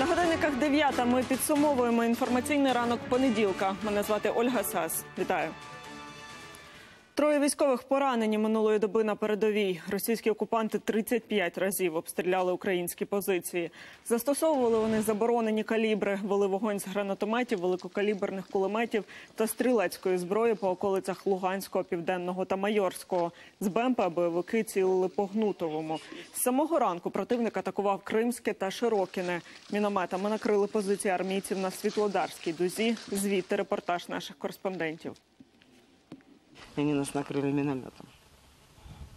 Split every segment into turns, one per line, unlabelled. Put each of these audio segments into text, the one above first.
На годинниках 9 ми підсумовуємо інформаційний ранок понеділка. Мене звати Ольга Сас. Вітаю. Троє військових поранені минулої доби на передовій. Російські окупанти 35 разів обстріляли українські позиції. Застосовували вони заборонені калібри, вели вогонь з гранатометів, великокаліберних кулеметів та стрілецької зброї по околицях Луганського, Південного та Майорського. З БМП бойовики цілили по Гнутовому. З самого ранку противник атакував Кримське та Широкіне. Мінометами накрили позиції армійців на Світлодарській дузі. Звідти репортаж наших кореспондентів
И они нас накрыли минометом.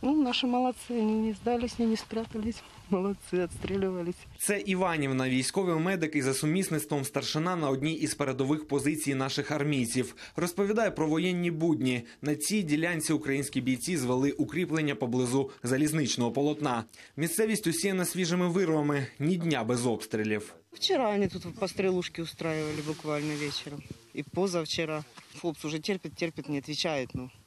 Ну, наши молодцы, они не сдались, они не спрятались. Молодцы, отстреливались.
Це Іванівна, військовий медик і за сумісництвом старшина на одній із передових позицій наших армійців. Розповідає про воєнні будні. На цій ділянці українські бійці звели укріплення поблизу залізничного полотна. Місцевість усіяна свіжими вирвами, ні дня без обстрілів.
Вчера они тут пострелушки устраивали буквально вечером. И позавчера. Хлопцы уже терпят, терпят, не отвечают. Ну, а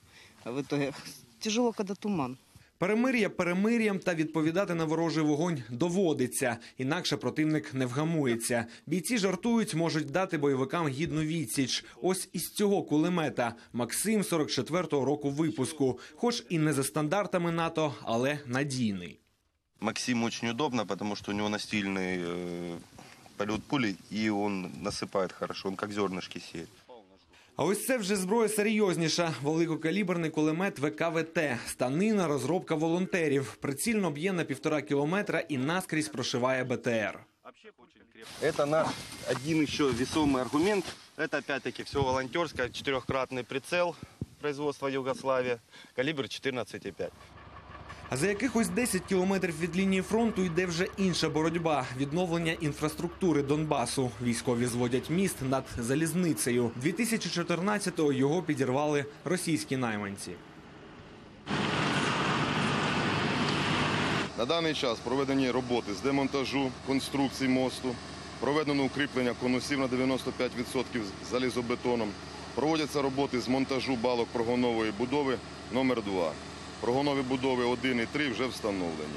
в итоге тяжело, когда туман.
Перемир'я перемир'ям та відповідати на ворожий вогонь доводиться. Інакше противник не вгамується. Бійці жартують, можуть дати бойовикам гідну відсіч. Ось із цього кулемета Максим 44-го року випуску, хоч і не за стандартами НАТО, але надійний.
Максим очень удобно, потому что у него настильный э, полет пули, и он насыпает хорошо, он как зернышки сеет.
А ось це вже зброя серйозніша. Великокаліберний кулемет ВКВТ. Станина розробка волонтерів. Прицільно б'є на півтора кілометра і наскрізь прошиває БТР.
Это наш один еще весомый аргумент. Это опять-таки все волонтерское, четырехкратный прицел производства Югославия, калибр 14,5.
А за якихось 10 кілометрів від лінії фронту йде вже інша боротьба відновлення інфраструктури Донбасу. Військові зводять міст над залізницею. 2014-го його підірвали російські найманці.
На даний час проведені роботи з демонтажу конструкцій мосту, проведено укріплення конусів на 95% з залізобетоном. Проводяться роботи з монтажу балок прогонової будови номер 2 Прогонові будови 1 і 3 вже встановлені.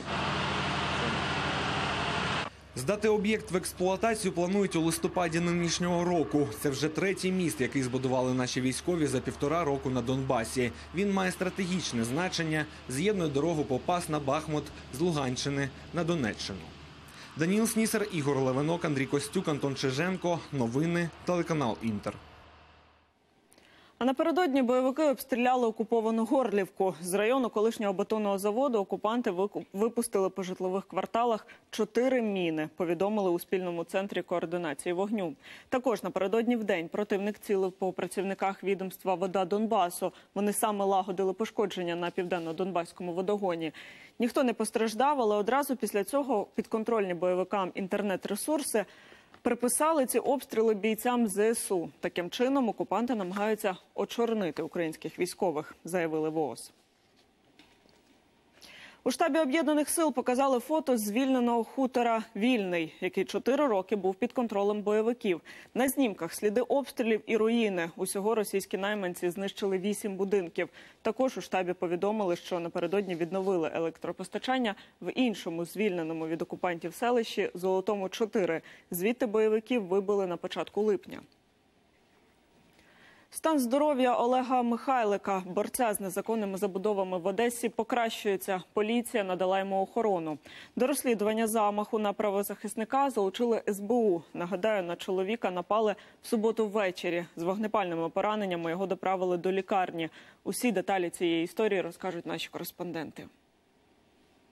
Здати об'єкт в експлуатацію планують у листопаді нинішнього року. Це вже третій міст, який збудували наші військові за півтора року на Донбасі. Він має стратегічне значення, з'єднує дорогу Попас на Бахмут з Луганщини на Донеччину. Даніл Снісер, Ігор Левинок, Андрій Костюк, Антон Чиженко. Новини, телеканал Інтер.
А напередодні бойовики обстріляли окуповану Горлівку. З району колишнього бетонного заводу окупанти випустили по житлових кварталах чотири міни. Повідомили у спільному центрі координації вогню. Також напередодні в день противник цілив по працівниках відомства вода Донбасу. Вони саме лагодили пошкодження на південно-донбаському водогоні. Ніхто не постраждав, але одразу після цього підконтрольні бойовикам інтернет-ресурси Приписали ці обстріли бійцям ЗСУ. Таким чином окупанти намагаються очорнити українських військових, заявили ВООЗ. У штабі об'єднаних сил показали фото звільненого хутора Вільний, який чотири роки був під контролем бойовиків. На знімках сліди обстрілів і руїни. Усього російські найманці знищили вісім будинків. Також у штабі повідомили, що напередодні відновили електропостачання в іншому звільненому від окупантів селищі Золотому 4 Звідти бойовиків вибили на початку липня. Стан здоров'я Олега Михайлика, борця з незаконними забудовами в Одесі, покращується. Поліція надала йому охорону. До розслідування замаху на правозахисника залучили СБУ. Нагадаю, на чоловіка напали в суботу ввечері. З вогнепальними пораненнями його доправили до лікарні. Усі деталі цієї історії розкажуть наші кореспонденти.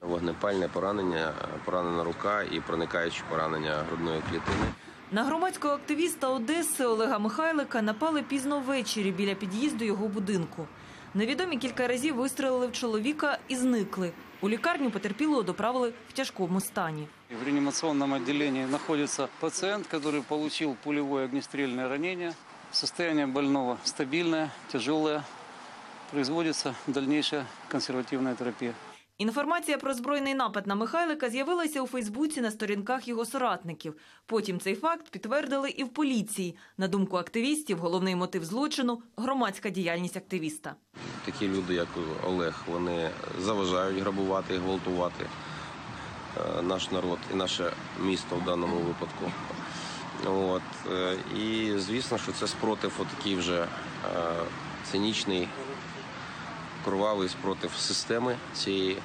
Вогнепальне поранення, поранена рука і проникаючі поранення грудної клітини.
На громадського активіста Одеси Олега Михайлика напали пізно ввечері біля під'їзду його будинку. Невідомі кілька разів вистрелили в чоловіка і зникли. У лікарню потерпілого доправили в тяжкому стані.
В реанимационном отделении находится пациент, который получил пулевое огнестрельное ранение. Состояние больного стабильное, тяжелое. Производится дальнейшая консервативная терапия.
Інформація про збройний напад на Михайлика з'явилася у Фейсбуці на сторінках його соратників. Потім цей факт підтвердили і в поліції. На думку активістів, головний мотив злочину громадська діяльність активіста.
Такі люди, як Олег, вони заважають грабувати і гвалтувати е, наш народ і наше місто в даному випадку. От. е, І звісно, що це спротив отакий вже е, цинічний, кровавий спротив системи цієї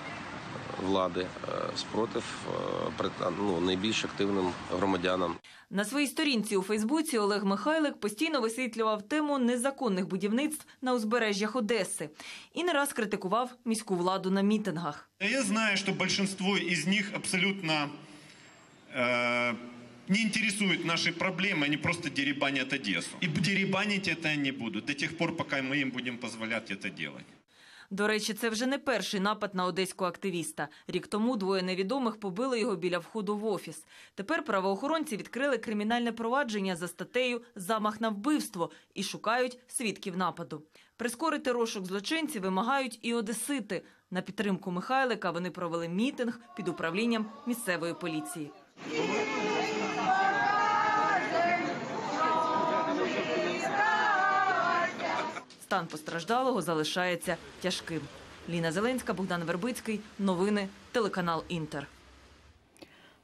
влади, е, спротив е, пред- ну, найбільш активним громадянам.
На своїй сторінці у Фейсбуці Олег Михайлик постійно висвітлював тему незаконних будівництв на узбережжях Одеси і не раз критикував міську владу на мітингах.
Я знаю, что большинство из них абсолютно э, не интересует наши проблемы, они просто деребанят Одессу. И деребанить это они будут до тех пор, пока мы им будем позволять это делать.
До речі, це вже не перший напад на одеського активіста. Рік тому двоє невідомих побили його біля входу в офіс. Тепер правоохоронці відкрили кримінальне провадження за статтею Замах на вбивство і шукають свідків нападу. Прискорити розшук злочинців вимагають і одесити. На підтримку Михайлика вони провели мітинг під управлінням місцевої поліції. Стан постраждалого залишається тяжким. Ліна Зеленська, Богдан Вербицький. Новини. Телеканал Інтер.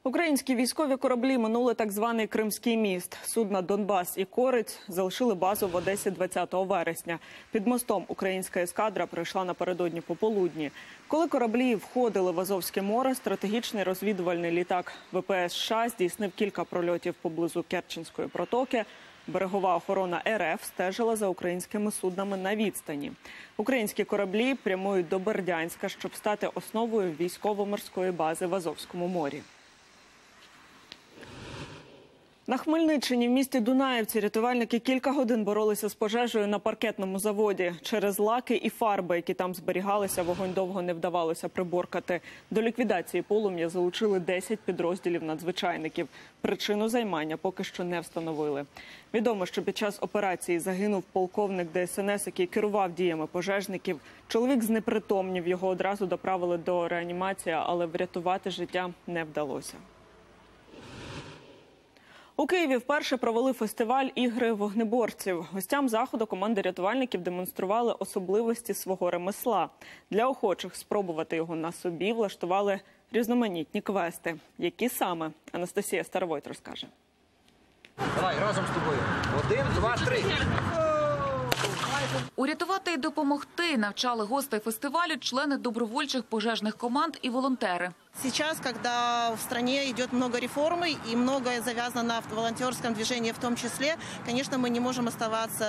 Українські військові кораблі минули так званий Кримський міст. Судна Донбас і Корець залишили базу в Одесі 20 вересня. Під мостом українська ескадра пройшла напередодні пополудні. Коли кораблі входили в Азовське море, стратегічний розвідувальний літак ВПС США здійснив кілька прольотів поблизу Керченської протоки. Берегова охорона РФ стежила за українськими суднами на відстані. Українські кораблі прямують до Бердянська, щоб стати основою військово-морської бази в Азовському морі. На Хмельниччині в місті Дунаївці рятувальники кілька годин боролися з пожежею на паркетному заводі. Через лаки і фарби, які там зберігалися, вогонь довго не вдавалося приборкати. До ліквідації полум'я залучили 10 підрозділів надзвичайників. Причину займання поки що не встановили. Відомо, що під час операції загинув полковник ДСНС, який керував діями пожежників. Чоловік знепритомнів. Його одразу доправили до реанімації, але врятувати життя не вдалося. У Києві вперше провели фестиваль ігри вогнеборців. Гостям заходу команди рятувальників демонстрували особливості свого ремесла. Для охочих спробувати його на собі влаштували різноманітні квести. Які саме Анастасія Старовойт розкаже.
Давай разом з тобою. Один, два, три.
Урятувати і допомогти навчали гостей фестивалю члени добровольчих пожежних команд і волонтери.
Сейчас, когда в стране идет много реформы и многое завязано на волонтерском движении в том числе, конечно, мы не можем оставаться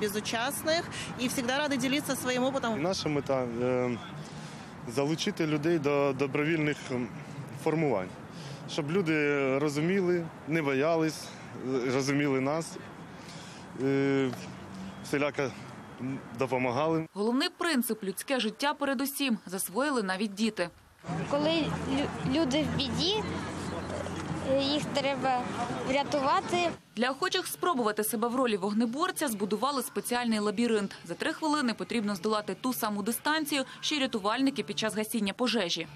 безучастных и всегда рады делиться своим опытом.
Наша мета е, залучити людей до добровільних ем, формувань, щоб люди розуміли, не боялись, е, розуміли нас, е, всіляко м, допомагали.
Головний принцип людське життя передусім засвоїли навіть діти.
Коли люди в біді, е, їх треба врятувати.
Для охочих спробувати себе в ролі вогнеборця збудували спеціальний лабіринт. За три хвилини потрібно здолати ту саму дистанцію, що й рятувальники під час гасіння пожежі.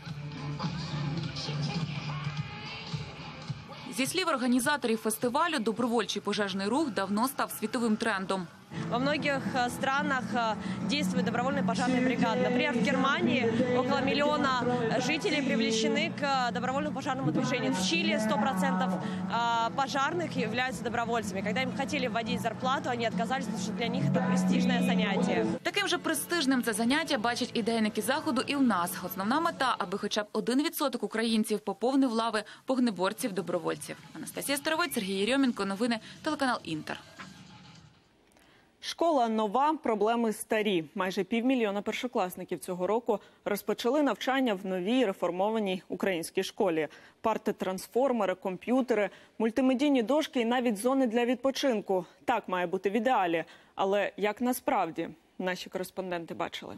Зі слів організаторів фестивалю, добровольчий пожежний рух давно став світовим трендом.
Во многих э, странах э, действуют добровольные пожарные бригады. Например, в Германии около миллиона жителей привлечены к э, добровольному пожарному движению. В Чили 100% э, пожарных являются добровольцами. Когда им хотели вводить зарплату, они отказались, потому что для них это престижное занятие.
Таким же престижним це заняття бачать ідейники заходу і в нас. Основна мета, аби хоча б один відсоток українців поповнив лави вогнеборців-добровольців. Анастасія Старовець, Сергій Єрьомінко. Новини телеканал Інтер.
Школа нова, проблеми старі. Майже півмільйона першокласників цього року розпочали навчання в новій реформованій українській школі. Парти, трансформери, комп'ютери, мультимедійні дошки і навіть зони для відпочинку. Так має бути в ідеалі. Але як насправді наші кореспонденти бачили.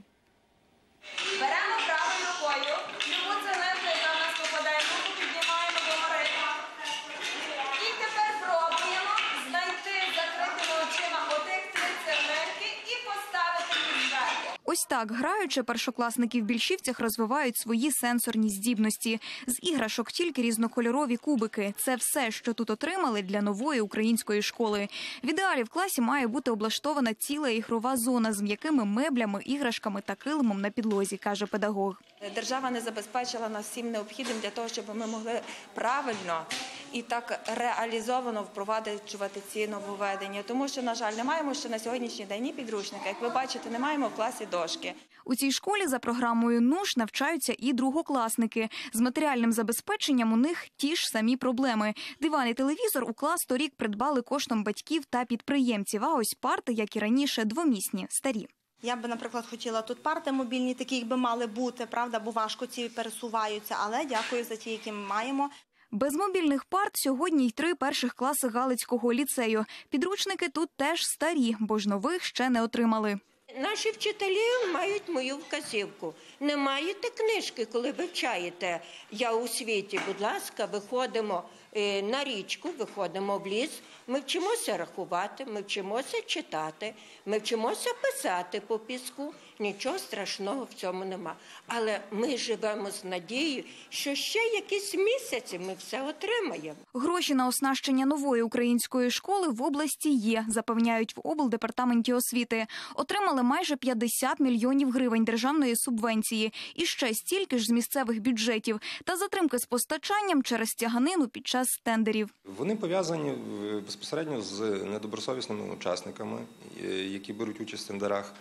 Ось так, граючи, першокласники в більшівцях розвивають свої сенсорні здібності. З іграшок тільки різнокольорові кубики. Це все, що тут отримали для нової української школи. В ідеалі в класі має бути облаштована ціла ігрова зона з м'якими меблями, іграшками та килимом на підлозі, каже педагог.
Держава не забезпечила нас всім необхідним для того, щоб ми могли правильно і так реалізовано впроваджувати ці нововведення. Тому що, на жаль, не маємо ще на сьогоднішній день ні підручника. Як ви бачите, не маємо в класі дошки.
У цій школі за програмою НУШ навчаються і другокласники. З матеріальним забезпеченням у них ті ж самі проблеми. Диван і телевізор у клас торік придбали коштом батьків та підприємців. А ось парти, як і раніше, двомісні, старі.
Я би, наприклад, хотіла тут парти мобільні, такі якби мали бути, правда, бо важко ці пересуваються. Але дякую за ті, які ми маємо.
Без мобільних парт сьогодні й три перших класи Галицького ліцею. Підручники тут теж старі, бо ж нових ще не отримали.
Наші вчителі мають мою вказівку. Не маєте книжки, коли вивчаєте я у світі. Будь ласка, виходимо е, на річку, виходимо в ліс. Ми вчимося рахувати, ми вчимося читати, ми вчимося писати по піску. Нічого страшного в цьому нема. Але ми живемо з надією, що ще якісь місяці ми все отримаємо.
Гроші на оснащення нової української школи в області є, запевняють в облдепартаменті освіти. Отримали майже 50 мільйонів гривень державної субвенції і ще стільки ж з місцевих бюджетів та затримки з постачанням через тяганину під час тендерів.
Вони пов'язані е, безпосередньо з недобросовісними учасниками, е, які беруть участь в тендерах.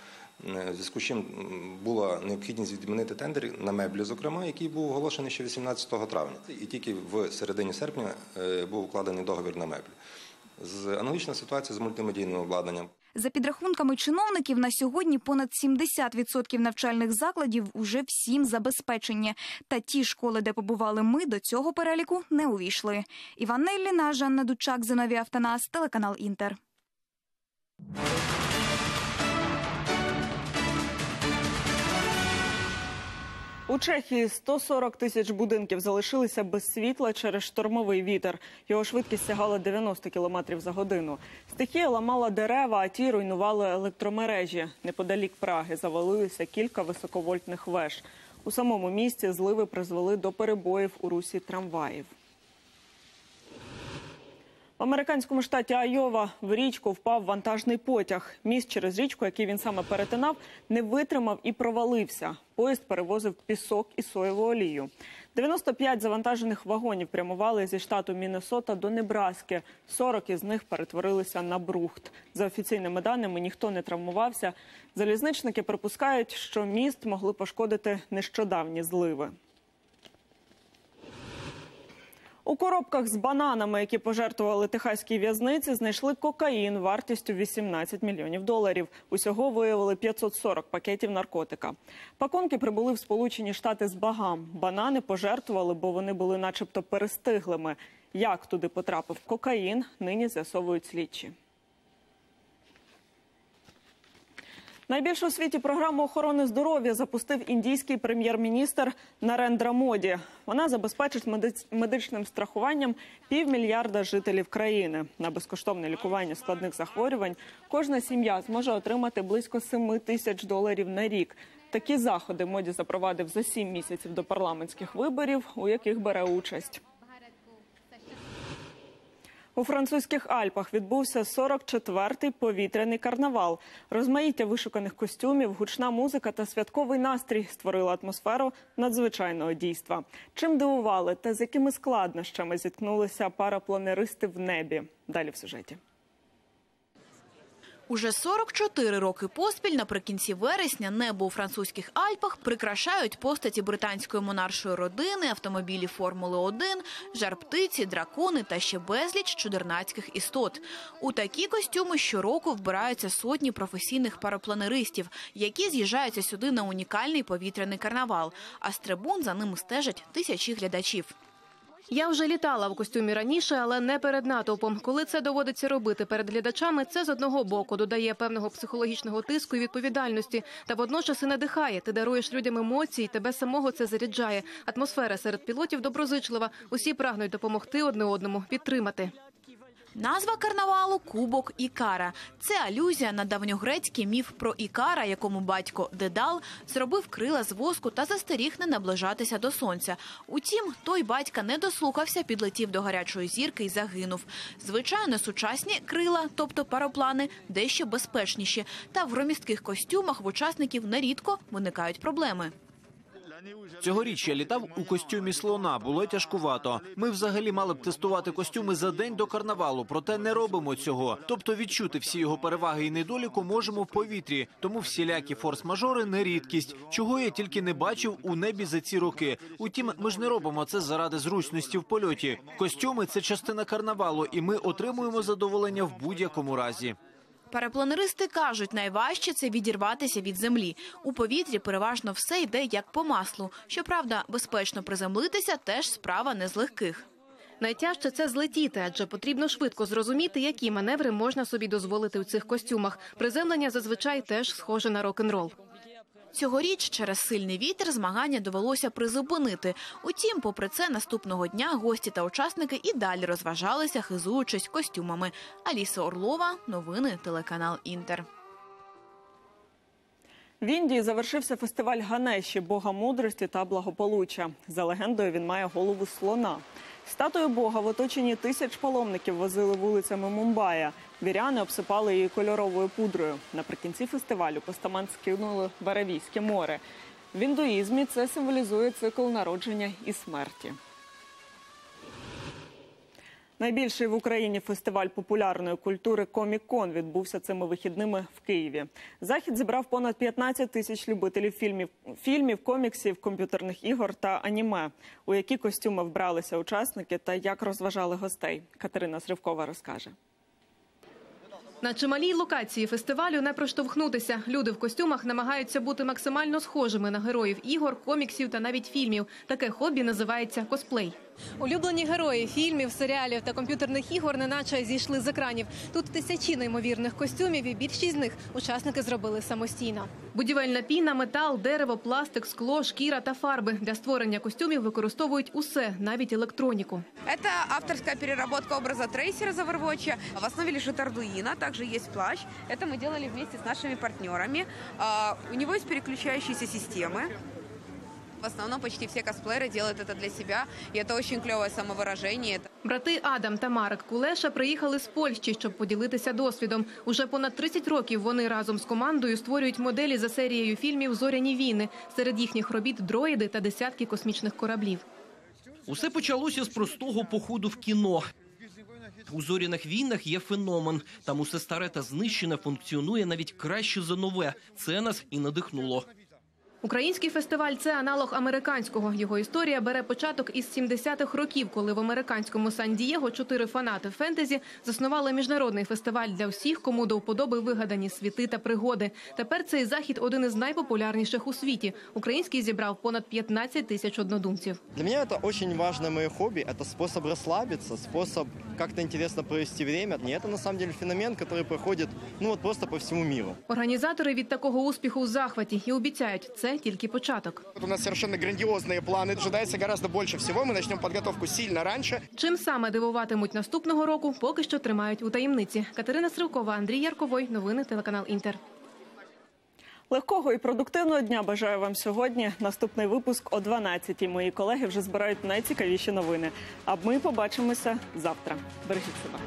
Е, В зв'язку з чим була необхідність відмінити тендер на меблі, зокрема, який був оголошений ще 18 травня. І тільки в середині серпня е, був укладений договір на меблі. З аналогічна ситуація з мультимедійним обладнанням.
За підрахунками чиновників, на сьогодні понад 70% навчальних закладів уже всім забезпечені. Та ті школи, де побували ми, до цього переліку не увійшли. Іван Нейліна, Жанна Дучак, Зиновій Автонас, телеканал Інтер.
У Чехії 140 тисяч будинків залишилися без світла через штормовий вітер. Його швидкість сягала 90 кілометрів за годину. Стихія ламала дерева, а ті руйнували електромережі. Неподалік Праги завалилися кілька високовольтних веж. У самому місті зливи призвели до перебоїв у русі трамваїв. Американському штаті Айова в річку впав вантажний потяг. Міст через річку, який він саме перетинав, не витримав і провалився. Поїзд перевозив пісок і соєву олію. 95 завантажених вагонів прямували зі штату Міннесота до Небраски. 40 із них перетворилися на брухт. За офіційними даними, ніхто не травмувався. Залізничники припускають, що міст могли пошкодити нещодавні зливи. У коробках з бананами, які пожертвували техаській в'язниці, знайшли кокаїн вартістю 18 мільйонів доларів. Усього виявили 540 пакетів наркотика. Пакунки прибули в Сполучені Штати з Багам. Банани пожертвували, бо вони були начебто перестиглими. Як туди потрапив кокаїн, нині з'ясовують слідчі. Найбільшу у світі програму охорони здоров'я запустив індійський прем'єр-міністр Нарендра Моді. Вона забезпечить медичним страхуванням півмільярда жителів країни. На безкоштовне лікування складних захворювань кожна сім'я зможе отримати близько 7 тисяч доларів на рік. Такі заходи моді запровадив за сім місяців до парламентських виборів, у яких бере участь. У французьких Альпах відбувся 44-й повітряний карнавал. Розмаїття вишуканих костюмів, гучна музика та святковий настрій створили атмосферу надзвичайного дійства. Чим дивували та з якими складнощами зіткнулися парапланеристи в небі? Далі в сюжеті.
Уже 44 роки поспіль наприкінці вересня небо у французьких Альпах прикрашають постаті британської монаршої родини, автомобілі Формули-1, жар-птиці, дракони та ще безліч чудернацьких істот. У такі костюми щороку вбираються сотні професійних парапланеристів, які з'їжджаються сюди на унікальний повітряний карнавал. А з трибун за ними стежать тисячі глядачів.
Я вже літала в костюмі раніше, але не перед натовпом. Коли це доводиться робити перед глядачами, це з одного боку додає певного психологічного тиску і відповідальності, та водночас і надихає. Ти даруєш людям емоції, тебе самого це заряджає. Атмосфера серед пілотів доброзичлива. Усі прагнуть допомогти одне одному, підтримати.
Назва карнавалу Кубок Ікара. Це алюзія на давньогрецький міф про Ікара, якому батько Дедал зробив крила з воску та застеріг не наближатися до сонця. Утім, той батька не дослухався, підлетів до гарячої зірки і загинув. Звичайно, сучасні крила, тобто пароплани, дещо безпечніші. Та в громістких костюмах в учасників нерідко виникають проблеми.
Цьогоріч я літав у костюмі слона. Було тяжкувато. Ми взагалі мали б тестувати костюми за день до карнавалу, проте не робимо цього. Тобто відчути всі його переваги і недоліку можемо в повітрі. Тому всілякі форс-мажори не рідкість, чого я тільки не бачив у небі за ці роки. Утім, ми ж не робимо це заради зручності в польоті. Костюми це частина карнавалу, і ми отримуємо задоволення в будь-якому разі.
Парапланеристи кажуть, найважче це відірватися від землі. У повітрі переважно все йде як по маслу. Щоправда, безпечно приземлитися теж справа не з легких.
Найтяжче це злетіти, адже потрібно швидко зрозуміти, які маневри можна собі дозволити у цих костюмах. Приземлення зазвичай теж схоже на рок-н-рол.
Цьогоріч через сильний вітер змагання довелося призупинити. Утім, попри це, наступного дня гості та учасники і далі розважалися, хизуючись костюмами. Аліса Орлова, новини, телеканал Інтер.
В Індії завершився фестиваль Ганеші Бога мудрості та благополуччя. За легендою, він має голову слона. Статую Бога в оточенні тисяч паломників возили вулицями Мумбая. Віряни обсипали її кольоровою пудрою. Наприкінці фестивалю постамент скинули в Аравійське море. В індуїзмі це символізує цикл народження і смерті. Найбільший в Україні фестиваль популярної культури Комік-Кон відбувся цими вихідними в Києві. Захід зібрав понад 15 тисяч любителів фільмів, фільмів, коміксів, комп'ютерних ігор та аніме. У які костюми вбралися учасники та як розважали гостей. Катерина Сривкова розкаже.
На чималій локації фестивалю не проштовхнутися. Люди в костюмах намагаються бути максимально схожими на героїв ігор, коміксів та навіть фільмів. Таке хобі називається косплей. Улюблені герої фільмів, серіалів та комп'ютерних ігор неначе зійшли з екранів. Тут тисячі неймовірних костюмів, і більшість з них учасники зробили самостійно. Будівельна піна, метал, дерево, пластик, скло, шкіра та фарби. Для створення костюмів використовують усе, навіть електроніку.
Это авторская переработка образа трейсера из Overwatch. В основе лежит Arduino, также есть плащ. Это мы делали вместе с нашими партнерами. А, У него есть переключающиеся системы. В основном почти все косплееры делают это для себя, и это очень клевое самовыражение.
Брати Адам та Марек Кулеша приїхали з Польщі, щоб поділитися досвідом. Уже понад 30 років вони разом з командою створюють моделі за серією фільмів Зоряні війни. Серед їхніх робіт дроїди та десятки космічних кораблів.
Усе почалося з простого походу в кіно. У зоряних війнах є феномен. Там усе старе та знищене функціонує навіть краще за нове. Це нас і надихнуло.
Український фестиваль це аналог американського. Його історія бере початок із 70-х років, коли в американському Сан-Дієго чотири фанати фентезі заснували міжнародний фестиваль для всіх, кому до вподоби вигадані світи та пригоди. Тепер цей захід один із найпопулярніших у світі. Український зібрав понад 15 тисяч однодумців.
Для меня это очень важное мое хобби. Это способ расслабиться, способ как-то интересно провести время. И это на самом деле феномен, который проходит ну вот просто по всему миру.
Організатори від такого успіху в захваті і обіцяють, це тільки початок.
Вот У нас совершенно грандиозные планы. Ожидается гораздо больше всего. Мы начнем подготовку сильно раньше.
Чим саме дивуватимуть наступного року, поки що тримають у таємниці. Катерина Сривкова, Андрій Ярковой. Новини телеканал Інтер.
Легкого і продуктивного дня бажаю вам сьогодні. Наступний випуск о 12-й. Мої колеги вже збирають найцікавіші новини. А ми побачимося завтра. Бережіть себе.